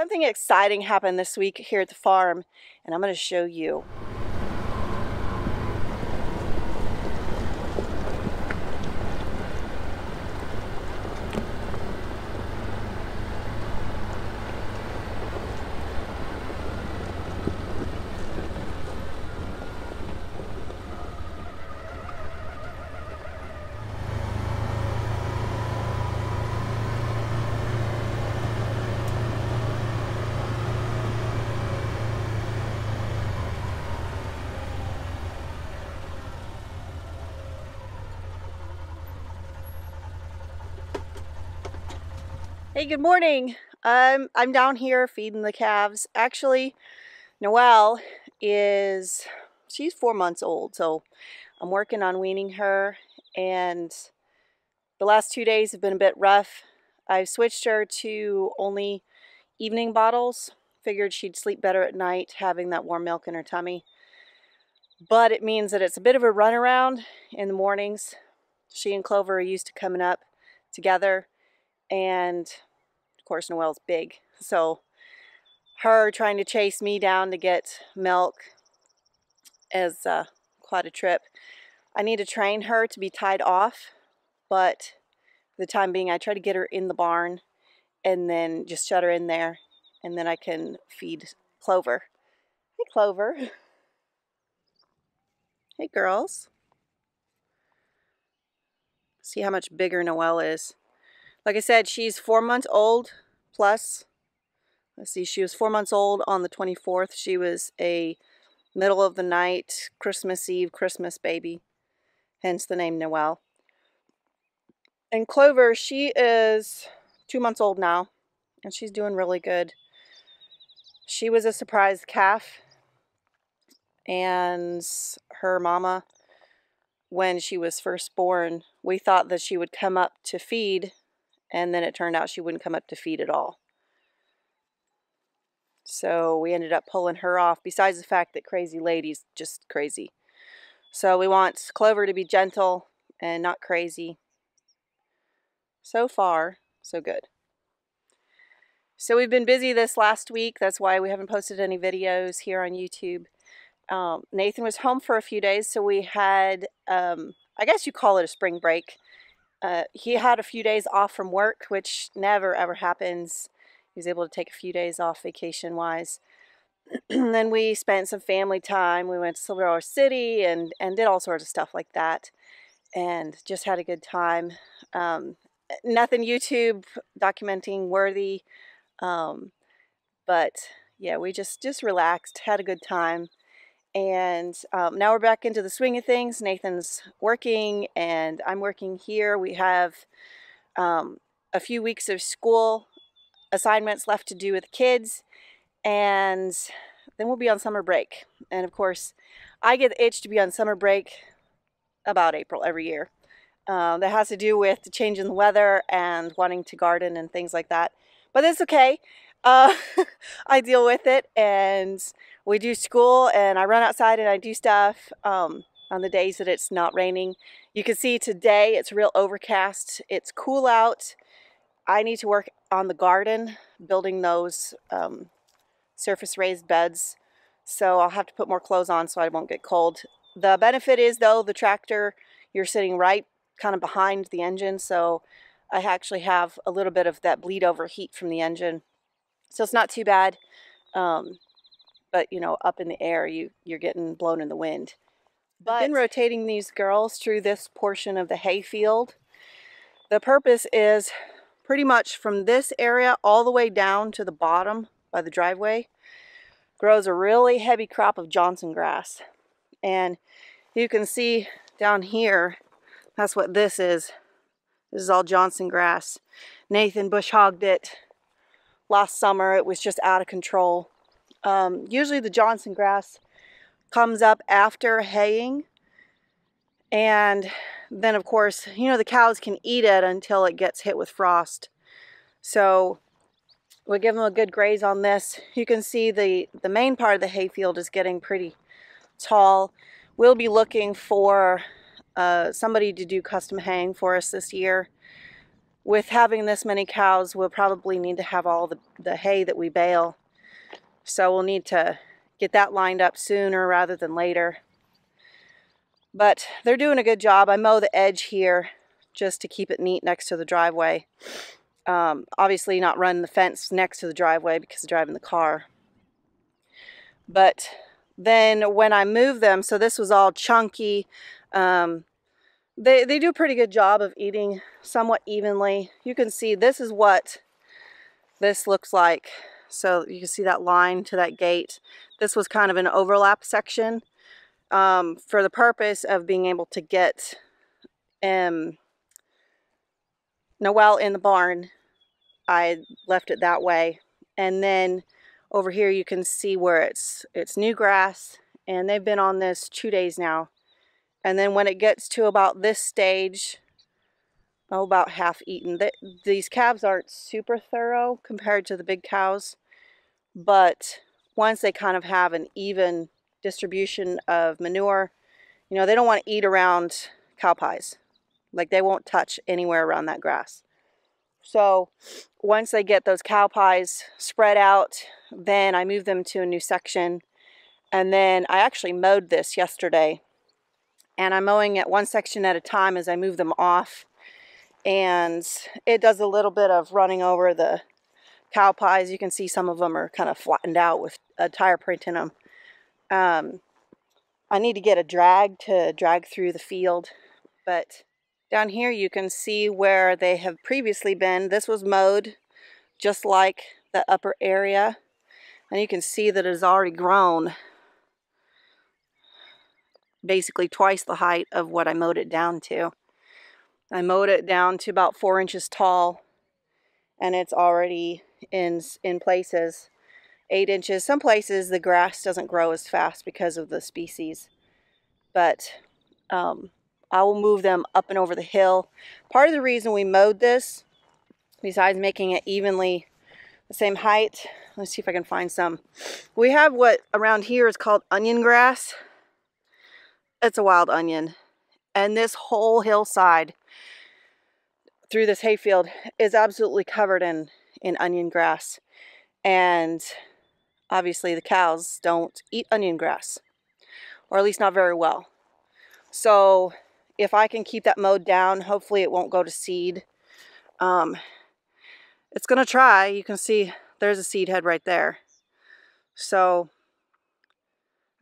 Something exciting happened this week here at the farm, and I'm going to show you. Hey, good morning. Um, I'm down here feeding the calves. Actually, Noelle is, she's four months old, so I'm working on weaning her, and the last two days have been a bit rough. I've switched her to only evening bottles. Figured she'd sleep better at night having that warm milk in her tummy. But it means that it's a bit of a runaround in the mornings. She and Clover are used to coming up together and course Noelle's big so her trying to chase me down to get milk is uh, quite a trip. I need to train her to be tied off but the time being I try to get her in the barn and then just shut her in there and then I can feed Clover. Hey Clover. Hey girls. See how much bigger Noelle is like I said, she's four months old plus. Let's see, she was four months old on the 24th. She was a middle of the night, Christmas Eve, Christmas baby. Hence the name Noelle. And Clover, she is two months old now. And she's doing really good. She was a surprise calf. And her mama, when she was first born, we thought that she would come up to feed and then it turned out she wouldn't come up to feed at all. So we ended up pulling her off, besides the fact that Crazy Lady's just crazy. So we want Clover to be gentle and not crazy. So far, so good. So we've been busy this last week. That's why we haven't posted any videos here on YouTube. Um, Nathan was home for a few days, so we had, um, I guess you call it a spring break. Uh, he had a few days off from work, which never ever happens. He was able to take a few days off vacation wise. then we spent some family time. We went to Silver City and, and did all sorts of stuff like that and just had a good time. Um, nothing YouTube documenting worthy, um, but yeah, we just, just relaxed, had a good time. And um, now we're back into the swing of things. Nathan's working and I'm working here. We have um, a few weeks of school assignments left to do with kids. And then we'll be on summer break. And of course, I get the itch to be on summer break about April every year. Uh, that has to do with the change in the weather and wanting to garden and things like that. But it's okay. Uh, I deal with it and we do school and I run outside and I do stuff um, on the days that it's not raining. You can see today it's real overcast. It's cool out. I need to work on the garden, building those um, surface raised beds. So I'll have to put more clothes on so I won't get cold. The benefit is though, the tractor, you're sitting right kind of behind the engine. So I actually have a little bit of that bleed over heat from the engine. So it's not too bad. Um, but you know, up in the air, you, you're getting blown in the wind. But I've been rotating these girls through this portion of the hayfield. The purpose is pretty much from this area all the way down to the bottom by the driveway grows a really heavy crop of Johnson grass. And you can see down here, that's what this is. This is all Johnson grass. Nathan bush hogged it last summer. It was just out of control. Um, usually the Johnson grass comes up after haying and then of course you know the cows can eat it until it gets hit with frost so we give them a good graze on this you can see the the main part of the hayfield is getting pretty tall we'll be looking for uh, somebody to do custom haying for us this year with having this many cows, we'll probably need to have all the, the hay that we bale. So we'll need to get that lined up sooner rather than later. But they're doing a good job. I mow the edge here just to keep it neat next to the driveway. Um, obviously not running the fence next to the driveway because I'm driving the car. But then when I move them, so this was all chunky, um, they, they do a pretty good job of eating somewhat evenly. You can see this is what this looks like. So you can see that line to that gate. This was kind of an overlap section um, for the purpose of being able to get um, Noelle in the barn. I left it that way. And then over here you can see where it's it's new grass and they've been on this two days now and then when it gets to about this stage, oh, about half eaten. these calves aren't super thorough compared to the big cows, but once they kind of have an even distribution of manure, you know, they don't want to eat around cow pies. Like they won't touch anywhere around that grass. So once they get those cow pies spread out, then I move them to a new section. And then I actually mowed this yesterday and I'm mowing it one section at a time as I move them off and it does a little bit of running over the cow pies. You can see some of them are kind of flattened out with a tire print in them. Um, I need to get a drag to drag through the field, but down here you can see where they have previously been. This was mowed just like the upper area, and you can see that it has already grown basically twice the height of what I mowed it down to. I mowed it down to about four inches tall and it's already in, in places eight inches. Some places the grass doesn't grow as fast because of the species, but um, I will move them up and over the hill. Part of the reason we mowed this, besides making it evenly the same height, let's see if I can find some. We have what around here is called onion grass it's a wild onion. And this whole hillside through this hayfield is absolutely covered in, in onion grass. And obviously the cows don't eat onion grass, or at least not very well. So if I can keep that mowed down, hopefully it won't go to seed. Um, it's to try. You can see there's a seed head right there. So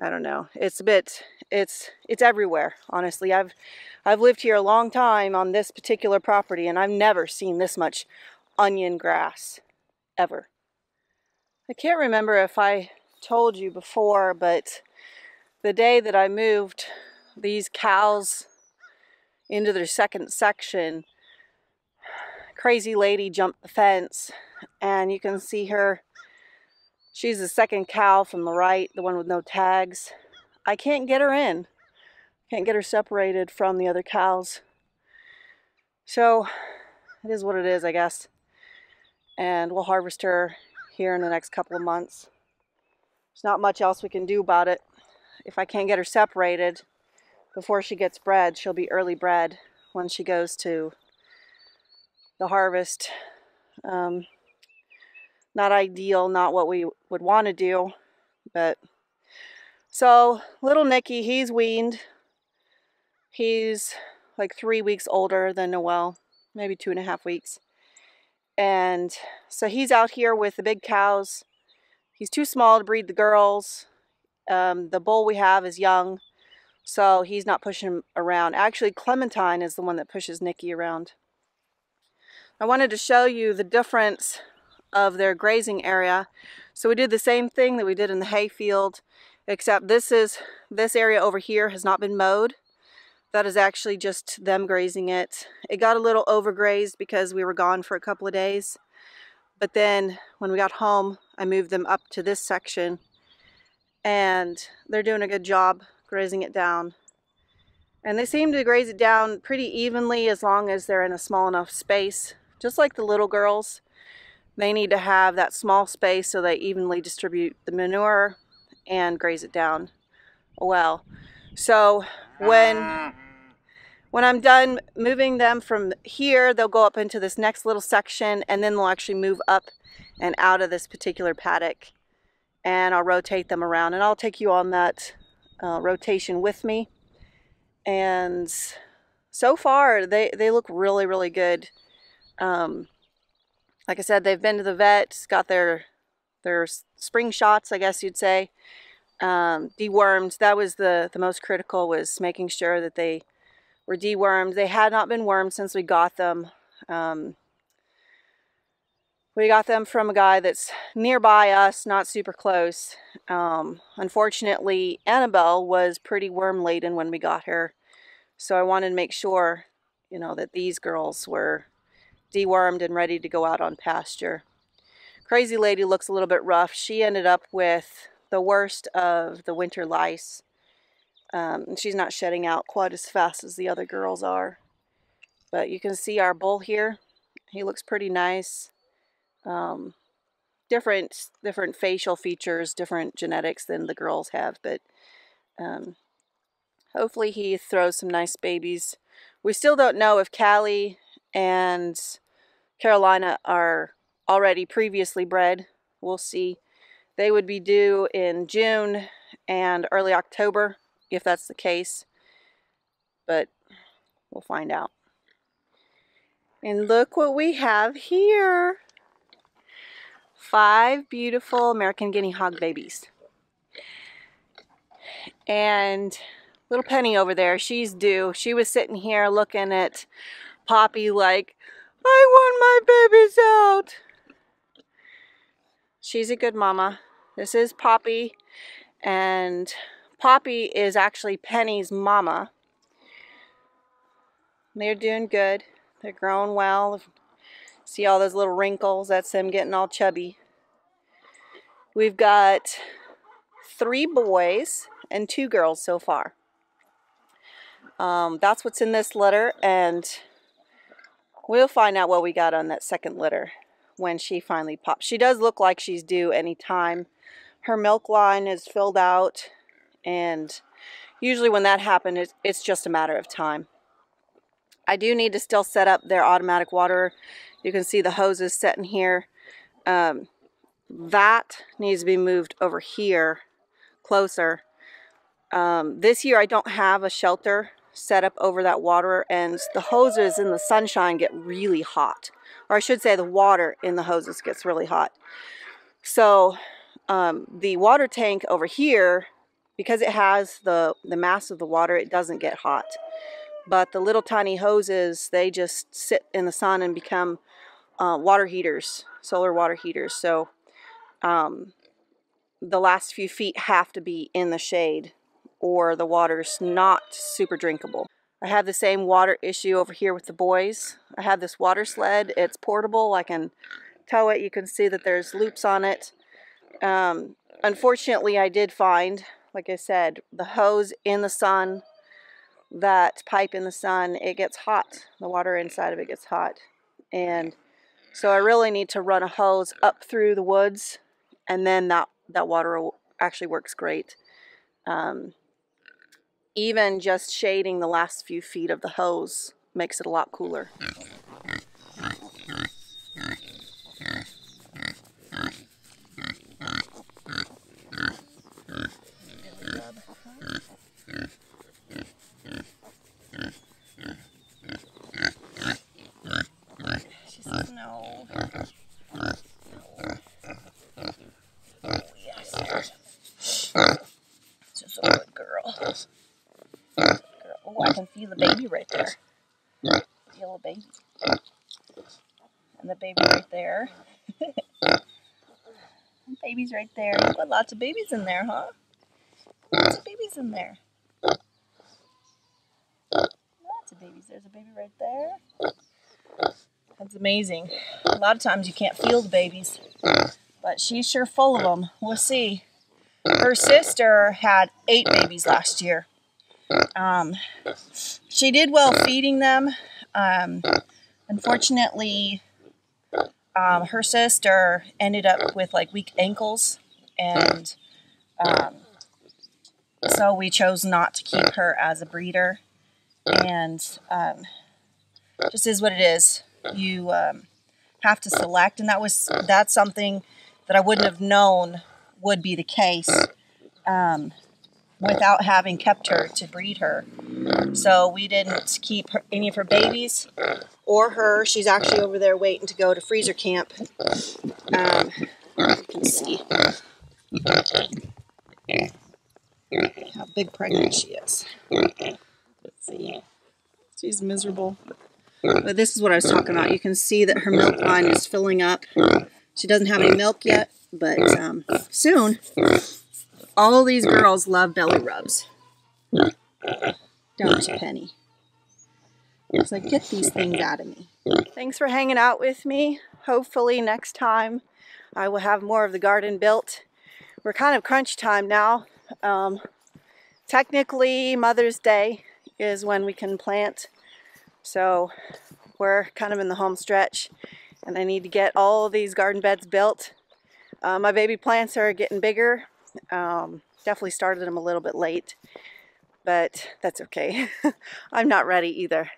I don't know. It's a bit it's it's everywhere, honestly. I've I've lived here a long time on this particular property and I've never seen this much onion grass ever. I can't remember if I told you before, but the day that I moved these cows into their second section, crazy lady jumped the fence and you can see her She's the second cow from the right, the one with no tags. I can't get her in. Can't get her separated from the other cows. So it is what it is, I guess. And we'll harvest her here in the next couple of months. There's not much else we can do about it. If I can't get her separated before she gets bred, she'll be early bred when she goes to the harvest. Um, not ideal, not what we would want to do, but so little Nicky, he's weaned. He's like three weeks older than Noelle, maybe two and a half weeks. And so he's out here with the big cows. He's too small to breed the girls. Um, the bull we have is young, so he's not pushing him around. Actually, Clementine is the one that pushes Nicky around. I wanted to show you the difference of their grazing area. So we did the same thing that we did in the hay field, except this is this area over here has not been mowed. That is actually just them grazing it. It got a little overgrazed because we were gone for a couple of days. But then when we got home, I moved them up to this section and they're doing a good job grazing it down. And they seem to graze it down pretty evenly as long as they're in a small enough space, just like the little girls. They need to have that small space so they evenly distribute the manure and graze it down well. So when when I'm done moving them from here, they'll go up into this next little section and then they'll actually move up and out of this particular paddock and I'll rotate them around and I'll take you on that uh, rotation with me. And so far, they, they look really, really good. Um, like I said, they've been to the vet, got their, their spring shots, I guess you'd say. Um, dewormed, that was the, the most critical was making sure that they were dewormed. They had not been wormed since we got them. Um, we got them from a guy that's nearby us, not super close. Um, unfortunately, Annabelle was pretty worm laden when we got her. So I wanted to make sure, you know, that these girls were dewormed and ready to go out on pasture. Crazy Lady looks a little bit rough. She ended up with the worst of the winter lice. Um, she's not shedding out quite as fast as the other girls are. But you can see our bull here. He looks pretty nice. Um, different, different facial features, different genetics than the girls have. But um, hopefully he throws some nice babies. We still don't know if Callie and Carolina are already previously bred. We'll see. They would be due in June and early October if that's the case. But we'll find out. And look what we have here. Five beautiful American Guinea Hog babies. And little Penny over there, she's due. She was sitting here looking at Poppy like, I want my babies out. She's a good mama. This is Poppy, and Poppy is actually Penny's mama. They're doing good. They're growing well. See all those little wrinkles? That's them getting all chubby. We've got three boys and two girls so far. Um, that's what's in this litter, and we'll find out what we got on that second litter when she finally pops. She does look like she's due any time. Her milk line is filled out and usually when that happens, it's just a matter of time. I do need to still set up their automatic water. You can see the hoses set in here. Um, that needs to be moved over here closer. Um, this year I don't have a shelter set up over that water and the hoses in the sunshine get really hot. Or I should say the water in the hoses gets really hot. So um, the water tank over here because it has the, the mass of the water, it doesn't get hot. But the little tiny hoses, they just sit in the sun and become uh, water heaters, solar water heaters. So um, the last few feet have to be in the shade or the water's not super drinkable. I have the same water issue over here with the boys. I have this water sled. It's portable. I can tow it. You can see that there's loops on it. Um, unfortunately, I did find like I said, the hose in the sun, that pipe in the sun, it gets hot. The water inside of it gets hot. And so I really need to run a hose up through the woods and then that, that water actually works great. Um, even just shading the last few feet of the hose makes it a lot cooler. feel the right there. The little baby. And the baby right there. babies right there. Lots of babies in there, huh? Lots of babies in there. Lots of babies. There's a baby right there. That's amazing. A lot of times you can't feel the babies, but she's sure full of them. We'll see. Her sister had eight babies last year. Um, she did well uh, feeding them. Um, uh, unfortunately, uh, um, her sister ended up with like weak ankles, and um, so we chose not to keep her as a breeder. and um, just is what it is. You um, have to select, and that was that's something that I wouldn't have known would be the case um, without having kept her to breed her. So we didn't keep her, any of her babies or her. She's actually over there waiting to go to freezer camp. Um, you can see how big pregnant she is. Let's see. She's miserable. But this is what I was talking about. You can see that her milk line is filling up. She doesn't have any milk yet, but um, soon. All these girls love belly rubs. Don't you, Penny? It's like, get these things out of me. Thanks for hanging out with me. Hopefully next time I will have more of the garden built. We're kind of crunch time now. Um, technically, Mother's Day is when we can plant. So we're kind of in the home stretch and I need to get all of these garden beds built. Uh, my baby plants are getting bigger. Um, definitely started them a little bit late, but that's okay. I'm not ready either.